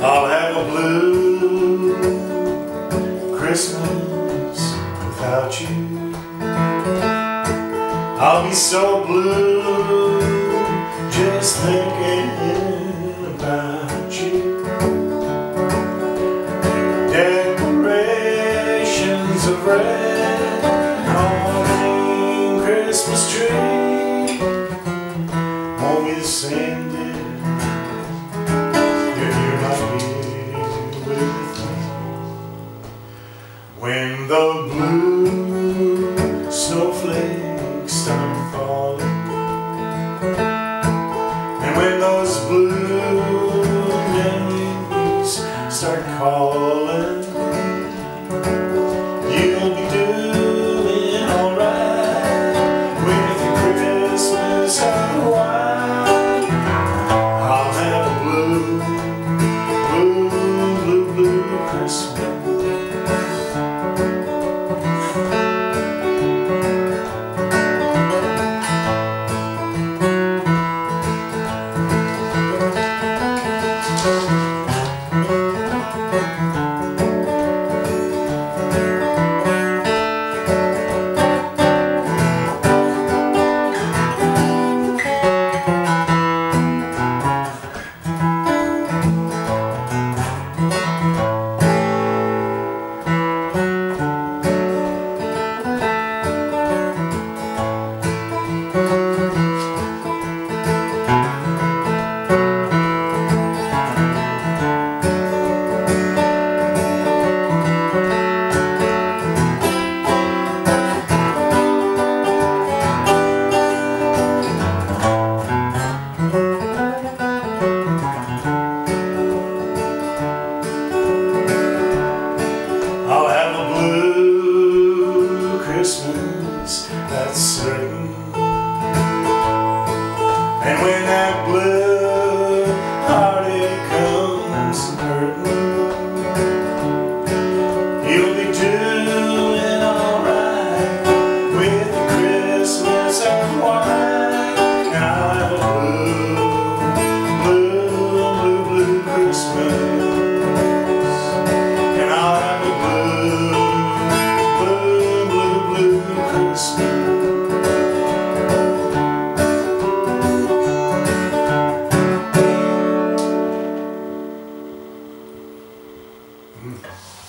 I'll have a blue Christmas without you. I'll be so blue just thinking about you. Decorations of red on a Christmas tree won't be the same. The blue snowflakes start falling. And when those blue memories start calling, And when that blue うん。